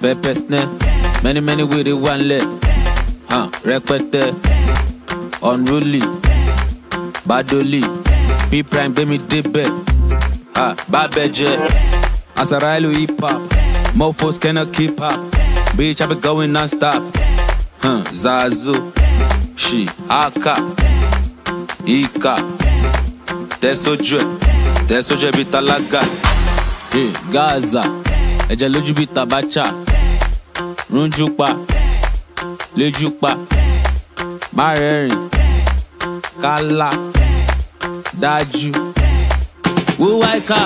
pepper snare many many wèrè wà nílẹ̀ hàn rẹpẹtẹ unruly. Badoli. P prime gbẹmí débẹ̀ ah, bábẹ́ jẹ́ asarailu hip hop mofos cannot keep up. Bitch I be going non stop huh, zazu. She aka. Ika. Tẹ̀sójú ẹ̀ tẹ̀sójú ẹ̀ bíi tálákà eh, gaza ẹ̀jẹ̀ lójú bíi tabacha. Rúnjú pa. Lójú pa. Má rẹ́rìn kálá. Dájú. Wúwá ìka